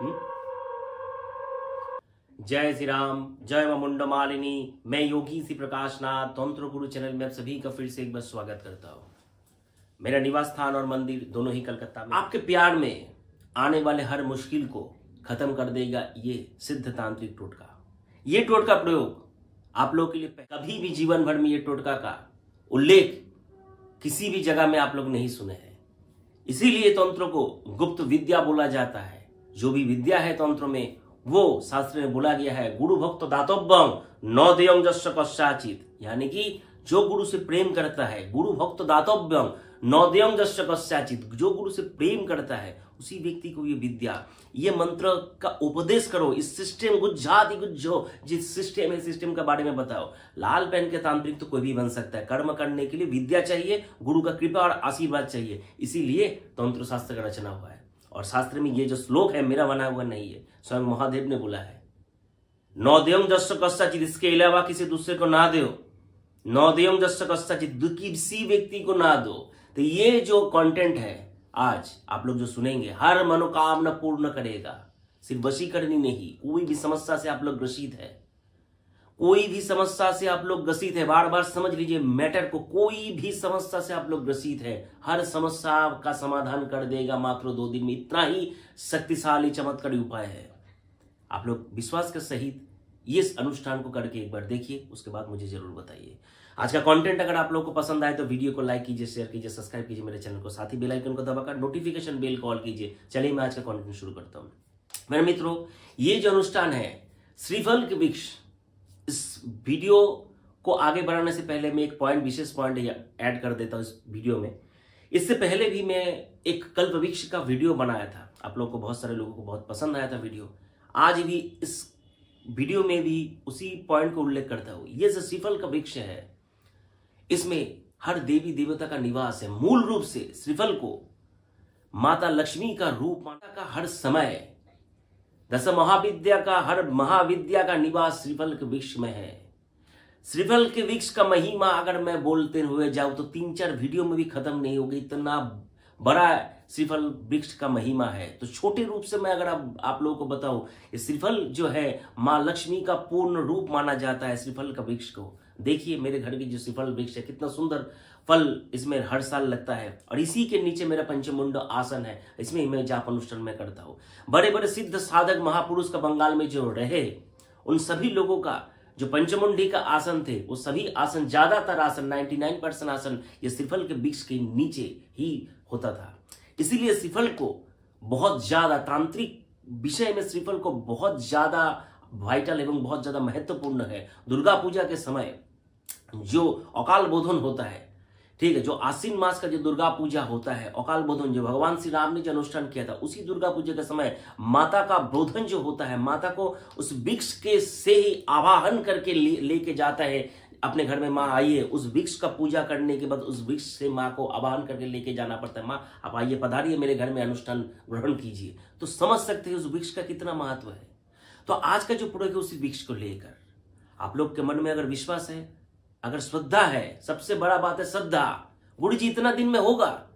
हम्म? जय श्री राम जय मुंड मालिनी। मैं योगी श्री प्रकाश नाथ तंत्र गुरु चैनल में आप सभी का फिर से एक बार स्वागत करता हूँ। मेरा निवास स्थान और मंदिर दोनों ही कलकत्ता में आपके प्यार में आने वाले हर मुश्किल को खत्म कर देगा ये सिद्ध तांत्रिक टोटका। ये टोटका प्रयोग आप लोगों के लिए कभी भी जीवन भर में ये टोटका का उल्लेख किसी भी जगह में आप लोग नहीं सुने हैं। इसीलिए तंत्र को गुप्त विद्या बोला जाता है। जो भी विद्या है तंत्र में, वो शास्त्र में बोला गया है, गुरु भक्त दातव्यम नौ देयम जस्य कश्चाचित यानी कि जो गुरु से प्रेम करता है, गुरु भक्त दातव्यम नौदयम जस्य कश्चाचित जो गुरु से प्रेम करता है, उसी व्यक्ति को ये विद्या, ये मंत्र का उपदेश करो, इस सिस्टम गुज्जाति गुज्जो जिस सिस्टम है सिस्टम के बारे में बताओ। लाल पेन के तांत्रिक तो कोई भी बन सकता है। कर्म करने के लिए विद्या चाहिए, गुरु का कृपा और आशीर्वाद चाहिए। इसीलिए तंत्र शास्त्र का रचना हुआ है। और शास्त्र में ये जो श्लोक है, मेरा बना हुआ नहीं है। स्वयं महादेव ने बोला है नौदयम जस्य कश्चाचित इसके अलावा किसी दूसरे को ना दो। नौदयम जस्य कश्चाचित किसी व्यक्ति को ना दो। तो ये जो कंटेंट है, आज आप लोग जो सुनेंगे, हर मनोकामना पूर्ण करेगा। सिर्फ़ वशीकरणी नहीं, कोई भी समस्या से आप लोग ग्रसित है। कोई भी समस्या से आप लोग ग्रसित है बार बार समझ लीजिए, मैटर को कोई भी समस्या से आप लोग ग्रसित है, हर समस्या का समाधान कर देगा मात्र दो दिन में। इतना ही शक्तिशाली, चमत्कारी उपाय है। आप लोग विश्वास के सहित इस अनुष्ठान को करके एक बार देखिए, उसके बाद मुझे ज़रूर बताइए। आज का कंटेंट अगर आप लोगों को पसंद आए तो वीडियो को लाइक कीजिए शेयर कीजिए सब्सक्राइब कीजिए मेरे चैनल को। साथ ही बेल आइकन को दबाकर नोटिफिकेशन बेल कॉल कीजिए। चलिए, मैं आज का कंटेंट शुरू करता हूँ। मेरे मित्रों, ये जो अनुष्ठान है, श्रीफल के वृक्ष इस वीडियो को आगे बढ़ाने से पहले मैं एक पॉइंट विशेष पॉइंट ऐड कर देता हूँ इस वीडियो में। इससे पहले भी मैं एक कल्प वृक्ष का वीडियो बनाया था। आप लोग को बहुत सारे लोगों को बहुत पसंद आया था वीडियो। आज भी इस वीडियो में भी उसी पॉइंट को उल्लेख करता हूँ। ये जो श्रीफल का वृक्ष है, इसमें हर देवी देवता का निवास है। मूल रूप से श्रीफल को माता लक्ष्मी का रूप, माता का हर समय दस महाविद्या का हर महाविद्या का निवास श्रीफल के वृक्ष में है। श्रीफल के वृक्ष का महिमा अगर मैं बोलते हुए जाऊँ तो तीन चार वीडियो में भी खत्म नहीं होगी इतना बड़ा श्रीफल वृक्ष का महिमा है। तो छोटे रूप से मैं अगर आप, आप लोगों को बताऊँ श्रीफल जो है माँ लक्ष्मी का पूर्ण रूप माना जाता है श्रीफल का वृक्ष को। देखिए, मेरे घर की जो सिफल वृक्ष है, कितना सुंदर फल इसमें हर साल लगता है। और इसी के नीचे मेरा पंचमुंड आसन है, इसमें मैं जाप अनुष्ठान में करता हूँ। बड़े बड़े सिद्ध साधक महापुरुष का बंगाल में जो रहे, उन सभी लोगों का जो पंचमुंडी का आसन थे, वो सभी आसन, ज़्यादातर आसन 99 परसेंट आसन, ये श्रीफल के वृक्ष के नीचे ही होता था। इसीलिए श्रीफल को बहुत ज़्यादा तांत्रिक विषय में श्रीफल को बहुत ज़्यादा वाइटल एवं बहुत ज़्यादा महत्वपूर्ण है। दुर्गा पूजा के समय जो अकाल बोधन होता है, ठीक है, जो आसीन मास का जो दुर्गा पूजा होता है, अकाल बोधन जो भगवान श्री राम ने जो अनुष्ठान किया था, उसी दुर्गा पूजा के समय माता का बोधन जो होता है, माता को उस वृक्ष के से ही आवाहन करके लेके ले जाता है, अपने घर में माँ आइए, उस वृक्ष का पूजा करने के बाद उस वृक्ष से माँ को आवाहन करके लेके जाना पड़ता है। माँ, आप आइए, पधारिए, मेरे घर में अनुष्ठान ग्रहण कीजिए। तो समझ सकते हैं उस वृक्ष का कितना महत्व है। तो आज का जो प्रयोग है उसी वृक्ष को लेकर, आप लोग के मन में अगर विश्वास है अगर श्रद्धा है, सबसे बड़ा बात है श्रद्धा। गुरु जी इतना दिन में होगा।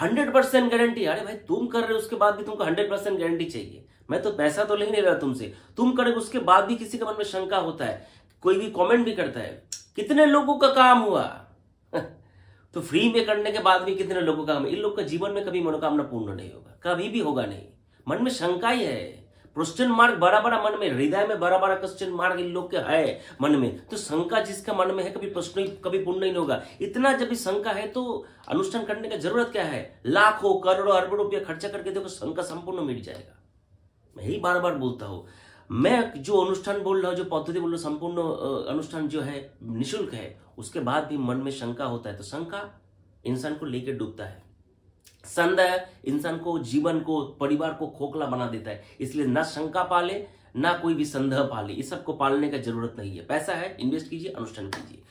Hundred percent guarantee. अरे भाई, तुम कर रहे हो, उसके बाद भी तुमको हंड्रेड परसेंट गारंटी चाहिए। मैं तो पैसा तो ले नहीं रहा तुमसे। तुम करे उसके बाद भी किसी के मन में शंका होता है। कोई भी कमेंट भी करता है। कितने लोगों का काम हुआ? तो फ्री में करने के बाद भी कितने लोगों का काम? इन लोग का जीवन में कभी मनोकामना पूर्ण नहीं होगा। कभी भी होगा नहीं। मन में शंका ही है। क्वेश्चन मार्क बड़ा बड़ा मन में, हृदय में बड़ा बड़ा क्वेश्चन मार्क इन लोग के है मन में। तो शंका जिसका मन में है, कभी प्रश्न कभी पूर्ण नहीं होगा। इतना जब भी शंका है तो अनुष्ठान करने का ज़रूरत क्या है? लाखों, करोड़ों, अरबों रुपया खर्चा करके देखो, शंका संपूर्ण मिट जाएगा। मैं ही बार बार बोलता हूँ, मैं जो अनुष्ठान बोल रहा हूँ, जो पद्धति बोल रहा हूँ, संपूर्ण अनुष्ठान जो है, निशुल्क है, उसके बाद भी मन में शंका होता है तो शंका इंसान को लेकर डूबता है। संदेह इंसान को, जीवन को, परिवार को खोखला बना देता है। इसलिए ना शंका पाले, ना कोई भी संदेह पाले। इस सबको पालने का ज़रूरत नहीं है। पैसा है इन्वेस्ट कीजिए, अनुष्ठान कीजिए।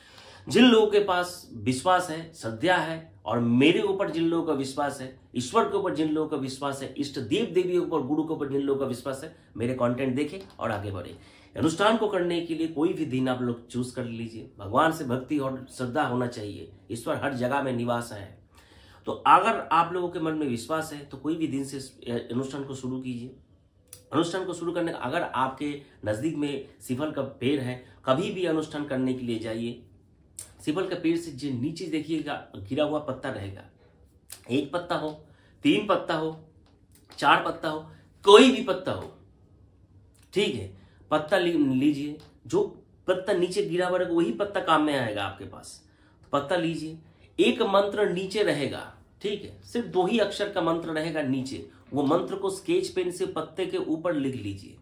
जिन लोगों के पास विश्वास है, श्रद्धा है, और मेरे ऊपर जिन लोगों का विश्वास है, ईश्वर के ऊपर जिन लोगों का विश्वास है, इष्ट देव देवी के ऊपर, गुरु के ऊपर जिन लोगों का विश्वास है, मेरे कंटेंट देखें और आगे बढ़े। अनुष्ठान को करने के लिए कोई भी दिन आप लोग चूज़ कर लीजिए। भगवान से भक्ति और श्रद्धा होना चाहिए। ईश्वर हर जगह में निवास है। तो अगर आप लोगों के मन में विश्वास है तो कोई भी दिन से अनुष्ठान को शुरू कीजिए। अनुष्ठान को शुरू करने का अगर आपके नज़दीक में सिफल का पेड़ है, कभी भी अनुष्ठान करने के लिए जाइए। सिफल का पेड़ से जो नीचे देखिएगा, गिरा हुआ पत्ता रहेगा। एक पत्ता हो, तीन पत्ता हो, चार पत्ता हो, कोई भी पत्ता हो। ठीक है, पत्ता लीजिए। जो पत्ता नीचे गिरा हुआ रहेगा, वही पत्ता काम में आएगा आपके पास। पत्ता लीजिए। एक मंत्र नीचे रहेगा, ठीक है? सिर्फ़ दो ही अक्षर का मंत्र रहेगा नीचे। वो मंत्र को स्केच पेन से पत्ते के ऊपर लिख लीजिए,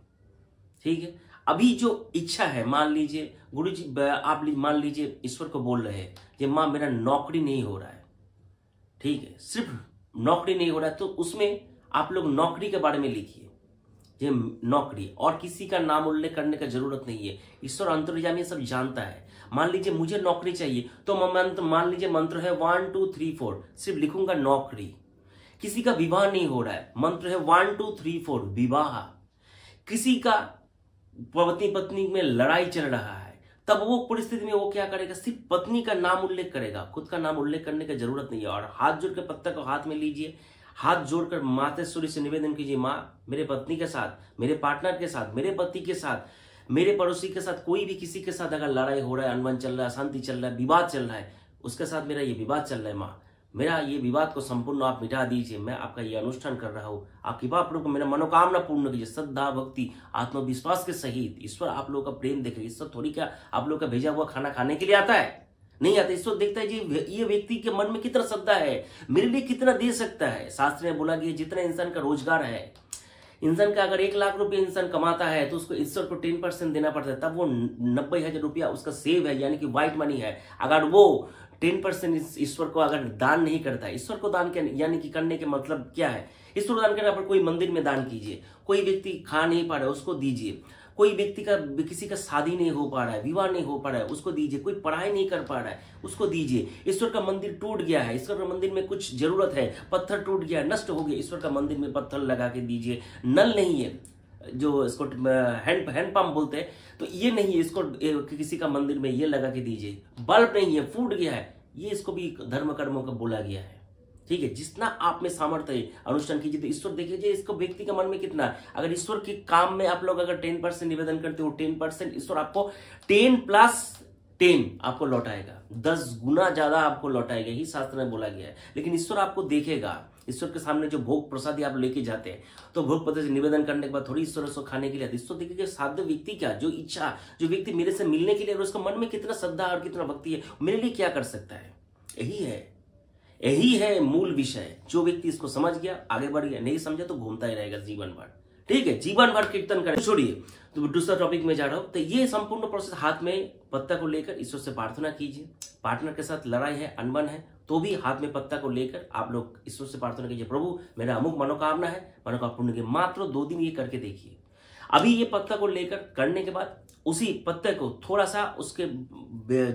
ठीक है? अभी जो इच्छा है, मान लीजिए गुरु जी आप मान लीजिए, ईश्वर को बोल रहे हैं कि, माँ, मेरा नौकरी नहीं हो रहा है। ठीक है? सिर्फ़ नौकरी नहीं हो रहा है तो उसमें आप लोग नौकरी के बारे में लिखिए। ये नौकरी और किसी का नाम उल्लेख करने का ज़रूरत नहीं है। ईश्वर अंतर्जामी सब जानता है। मान लीजिए मुझे नौकरी चाहिए तो मंत्र मान लीजिए मंत्र है वन, टू, थ्री, फोर, सिर्फ़ लिखूँगा नौकरी। किसी का विवाह नहीं हो रहा है, मंत्र है वन, टू, थ्री, फोर, विवाह। किसी का पत्नी पत्नी में लड़ाई चल रहा है, तब वो परिस्थिति में वो क्या करेगा? सिर्फ़ पत्नी का नाम उल्लेख करेगा। खुद का नाम उल्लेख करने की ज़रूरत नहीं है। और हाथ जोड़ के पत्ता को हाथ में लीजिए हाथ जोड़कर मातेश्वरी से निवेदन कीजिए, माँ, मेरे पत्नी के साथ, मेरे पार्टनर के साथ, मेरे पति के साथ, मेरे पड़ोसी के साथ कोई भी किसी के साथ अगर लड़ाई हो रहा है, अनबन चल रहा है शांति चल रहा है, विवाद चल रहा है, उसके साथ मेरा ये विवाद चल रहा है, माँ। मेरा ये विवाद को संपूर्ण आप मिटा दीजिए, मैं आपका ये अनुष्ठान कर रहा हूँ। आप कृपा प्रभु मेरा मनोकामना पूर्ण कीजिए, श्रद्धा, भक्ति, आत्मविश्वास के सहित। ईश्वर आप लोगों का प्रेम देख देखे ईश्वर थोड़ी क्या आप लोग का भेजा हुआ खाना खाने के लिए आता है? नहीं आता। ईश्वर देखता है जी ये व्यक्ति के मन में कितना श्रद्धा है, मेरे लिए कितना दे सकता है। शास्त्र ने बोला कि जितना इंसान का रोज़गार है, इंसान का अगर एक लाख रुपए इंसान कमाता है तो उसको ईश्वर को टेन परसेंट देना पड़ता है, तब वो नब्बे हज़ार रुपया उसका सेव है, यानी कि व्हाइट मनी है। अगर वो टेन परसेंट ईश्वर को अगर दान नहीं करता है, ईश्वर को दान यानी कि करने के मतलब क्या है? ईश्वर दान करने पर कोई मंदिर में दान कीजिए, कोई व्यक्ति खा नहीं पा रहा उसको दीजिए। कोई व्यक्ति का, किसी का शादी नहीं हो पा रहा है, विवाह नहीं हो पा रहा है, उसको दीजिए, कोई पढ़ाई नहीं कर पा रहा है, उसको दीजिए। ईश्वर का मंदिर टूट गया है, ईश्वर का मंदिर में कुछ ज़रूरत है, पत्थर टूट गया, नष्ट हो गया, ईश्वर का मंदिर में पत्थर लगा के दीजिए। नल नहीं है, जो इसको हैंड हैंड पंप बोलते हैं तो ये नहीं है, इसको किसी का मंदिर में ये लगा के दीजिए। बल्ब नहीं है, फूट गया है, ये इसको भी धर्म कर्मों का बोला गया है। ठीक है, जितना आप में सामर्थ्य है, अनुष्ठान कीजिए तो ईश्वर देखिए इसको व्यक्ति के मन में कितना है। अगर ईश्वर के काम में आप लोग अगर टेन परसेंट निवेदन करते हो, टेन परसेंट ईश्वर आपको टेन प्लस टेन आपको लौटाएगा। दस गुना ज़्यादा आपको लौटाएगा ही शास्त्र में बोला गया है। लेकिन ईश्वर आपको देखेगा। ईश्वर के सामने जो भोग प्रसाद आप लेके जाते हैं तो भोग प्रसाद निवेदन करने के बाद थोड़ी ईश्वर उसको खाने के लिए ईश्वर देखिए साध्य व्यक्ति क्या, जो इच्छा, जो व्यक्ति मेरे से मिलने के लिए उसका मन में कितना श्रद्धा और कितना भक्ति है, मेरे लिए क्या कर सकता है? यही है। यही है मूल विषय। जो व्यक्ति इसको समझ गया, आगे बढ़ गया, नहीं समझा तो घूमता ही रहेगा जीवन भर। ठीक है, जीवन भर कीर्तन करें। छोड़िए तो दूसरा टॉपिक में जा रहा हूँ। तो ये संपूर्ण प्रोसेस हाथ में पत्ता को लेकर ईश्वर से प्रार्थना कीजिए। पार्टनर के साथ लड़ाई है, अनबन है तो भी हाथ में पत्ता को लेकर आप लोग ईश्वर से प्रार्थना कीजिए, प्रभु, मेरा अमुक मनोकामना है, मनोकामना पूर्ण की मात्र दो दिन ये करके देखिए। अभी ये पत्ता को लेकर करने के बाद उसी पत्ते को थोड़ा सा उसके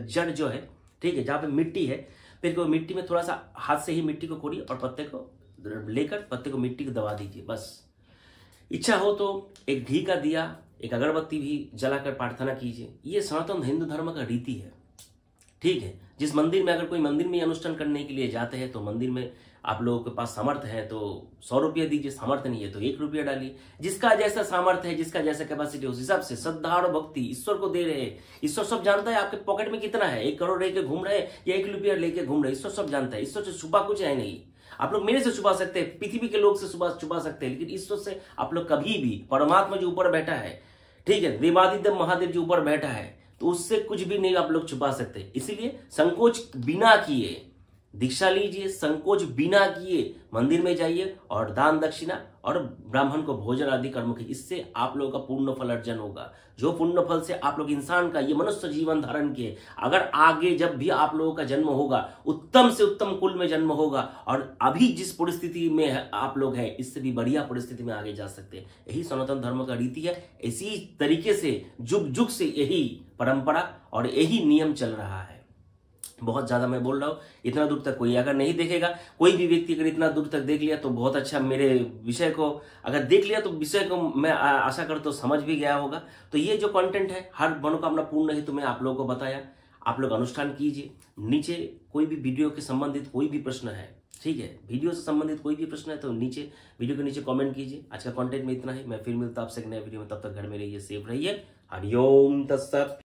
जड़ जो है, ठीक है, जहाँ पे मिट्टी है फिर को मिट्टी में थोड़ा सा हाथ से ही मिट्टी को कोड़िए और पत्ते को लेकर पत्ते को मिट्टी को दबा दीजिए, बस। इच्छा हो तो एक घी का दिया, एक अगरबत्ती भी जलाकर प्रार्थना कीजिए। ये सनातन हिंदू धर्म का रीति है। ठीक है? जिस मंदिर में अगर कोई मंदिर में अनुष्ठान करने के लिए जाते हैं तो मंदिर में आप लोगों के पास सामर्थ्य है तो सौ रुपया दीजिए, सामर्थ्य नहीं है तो एक रुपया डालिए। जिसका जैसा सामर्थ्य है, जिसका जैसा कैपेसिटी उस हिसाब से श्रद्धा और भक्ति ईश्वर को दे रहे ईश्वर सब जानता है आपके पॉकेट में कितना है, एक करोड़ लेके घूम रहे या एक रुपया लेके घूम रहे ईश्वर सब जानता है। ईश्वर से छुपा कुछ है नहीं। आप लोग मेरे से छुपा सकते हैं, पृथ्वी के लोग से छुपा सकते हैं, लेकिन ईश्वर से आप लोग कभी भी, परमात्मा जो ऊपर बैठा है, ठीक है देवादित्य महादेव जो ऊपर बैठा है तो उससे कुछ भी नहीं आप लोग छुपा सकते। इसीलिए संकोच बिना किए दीक्षा लीजिए, संकोच बिना किए मंदिर में जाइए और दान दक्षिणा और ब्राह्मण को भोजन आदि कर्म की इससे आप लोगों का पूर्ण फल अर्जन होगा। जो पुण्य फल से आप लोग इंसान का, ये मनुष्य जीवन धारण किए, अगर आगे जब भी आप लोगों का जन्म होगा, उत्तम से उत्तम कुल में जन्म होगा और अभी जिस परिस्थिति में आप लोग हैं, इससे भी बढ़िया परिस्थिति में आगे जा सकते हैं। यही सनातन धर्म का रीति है। इसी तरीके से जुग जुग से यही परंपरा और यही नियम चल रहा है। बहुत ज़्यादा मैं बोल रहा हूँ, इतना दूर तक कोई अगर नहीं देखेगा, कोई भी व्यक्ति अगर इतना दूर तक देख लिया तो बहुत अच्छा मेरे विषय को, अगर देख लिया तो विषय को मैं आशा करता तो समझ भी गया होगा। तो ये जो कंटेंट है, हर मनोकामना पूर्ण है तो मैं आप लोगों को बताया। आप लोग अनुष्ठान कीजिए। नीचे कोई भी वीडियो के संबंधित कोई भी प्रश्न है, ठीक है? वीडियो से संबंधित कोई भी प्रश्न है तो नीचे वीडियो के नीचे कमेंट कीजिए। आज का कंटेंट में इतना ही। मैं फिर मिलता हूँ आपसे एक नए वीडियो में। तब तक घर में रहिए सेफ़ रहिए। हरिओम, तत्सत।